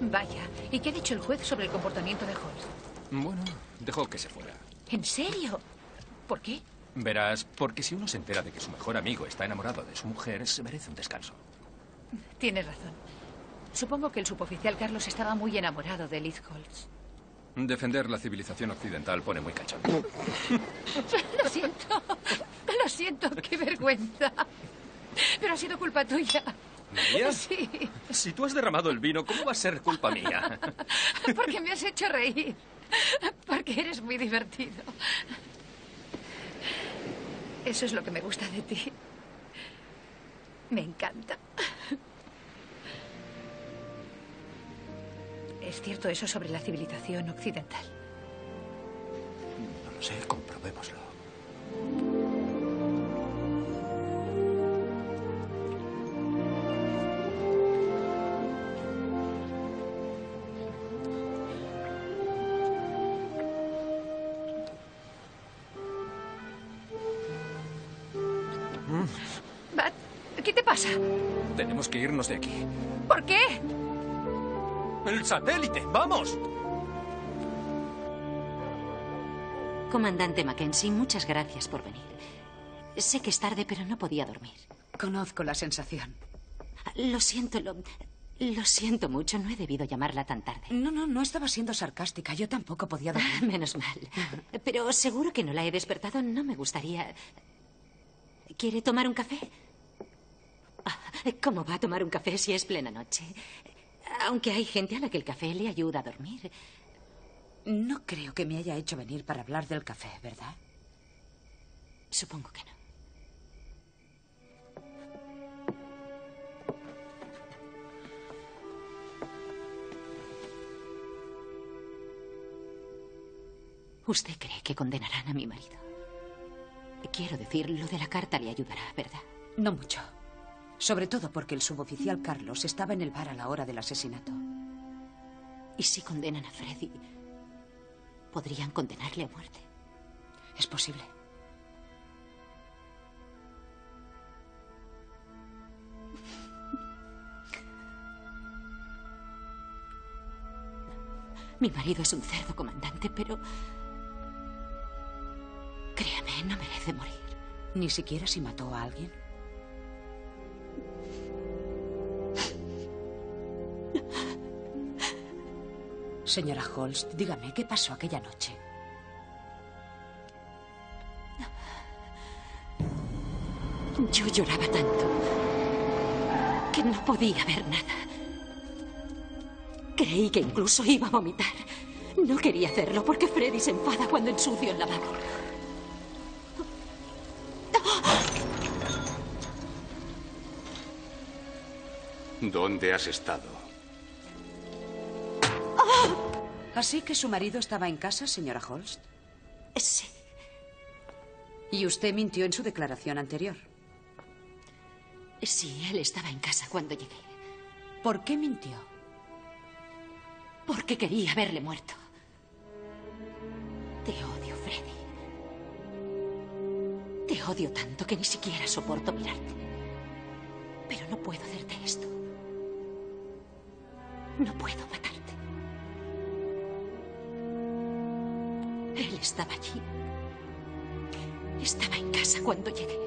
Vaya, ¿y qué ha dicho el juez sobre el comportamiento de Holt? Bueno, dejó que se fuera. ¿En serio? ¿Por qué? Verás, porque si uno se entera de que su mejor amigo está enamorado de su mujer, se merece un descanso. Tienes razón. Supongo que el suboficial Carlos estaba muy enamorado de Liz Holtz. Defender la civilización occidental pone muy cachondo. Lo siento. Lo siento, qué vergüenza. Pero ha sido culpa tuya. ¿Mía? Sí, Si tú has derramado el vino, ¿cómo va a ser culpa mía? porque me has hecho reír. Porque eres muy divertido. Eso es lo que me gusta de ti. Me encanta. ¿Es cierto eso sobre la civilización occidental? No lo sé, comprobémoslo. Bat, ¿qué te pasa? Tenemos que irnos de aquí. ¿Por qué? ¡El satélite! ¡Vamos! Comandante Mackenzie, muchas gracias por venir. Sé que es tarde, pero no podía dormir. Conozco la sensación. Lo siento, lo, lo siento mucho. No he debido llamarla tan tarde. No, no, no estaba siendo sarcástica. Yo tampoco podía dormir. Menos mal. Pero seguro que no la he despertado. No me gustaría. ¿Quiere tomar un café? Ah, ¿Cómo va a tomar un café si es plena noche? Aunque hay gente a la que el café le ayuda a dormir. No creo que me haya hecho venir para hablar del café, ¿verdad? Supongo que no. ¿Usted cree que condenarán a mi marido? Quiero decir, lo de la carta le ayudará, ¿verdad? No mucho. Sobre todo porque el suboficial Carlos estaba en el bar a la hora del asesinato. ¿Y si condenan a Freddy? ¿Podrían condenarle a muerte? Es posible. Mi marido es un cerdo, comandante, pero... Créame, no merece morir. Ni siquiera si mató a alguien. Señora Holst, dígame, ¿qué pasó aquella noche? Yo lloraba tanto que no podía ver nada. Creí que incluso iba a vomitar. No quería hacerlo porque Freddy se enfada cuando ensucio el lavabo. ¿Dónde has estado? ¿Así que su marido estaba en casa, señora Holst? Sí. Y usted mintió en su declaración anterior. Sí, él estaba en casa cuando llegué. ¿Por qué mintió? Porque quería verle muerto. Te odio, Freddy. Te odio tanto que ni siquiera soporto mirarte. Pero no puedo hacerte esto. No puedo matarte. Él estaba allí. Estaba en casa cuando llegué.